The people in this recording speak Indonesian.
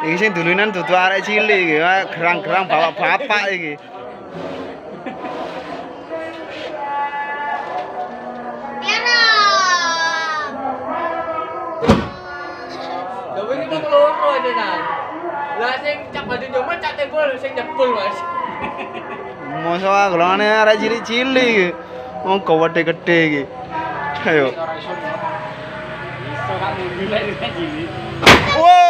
Iki sih dulunan tutu arek cilik gitu, gerang-gerang bawa bapak nang, Lah sih cak baju jomblo cak tebel, sing jebol Mas. Mosok golongane arek cilik-cilik. Wong gede-gede iki. Ayo. Wow!